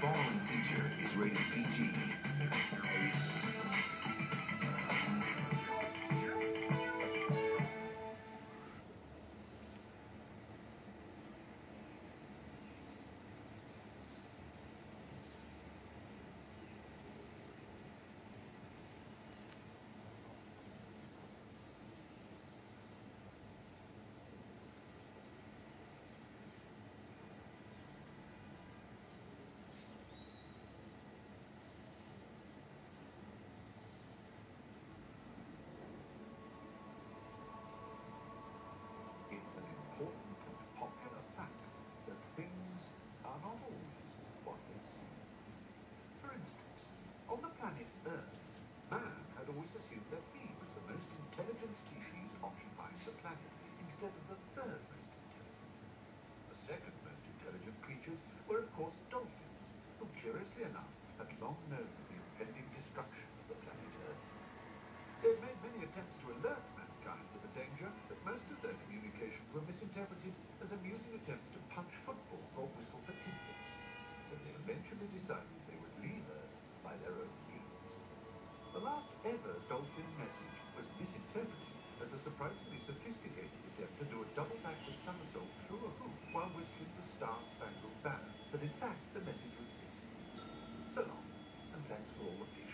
following feature is rated instead of the third most intelligent. The second most intelligent creatures were, of course, dolphins, who, curiously enough, had long known of the impending destruction of the planet Earth. They had made many attempts to alert mankind to the danger, but most of their communications were misinterpreted as amusing attempts to punch footballs or whistle for tidbits. So they eventually decided they would leave Earth by their own means. The last ever dolphin message was misinterpreted as a surprisingly sophisticated somersault through a hoop while whistling the Star-Spangled Banner. But in fact, the message was this. So long, and thanks for all the fish.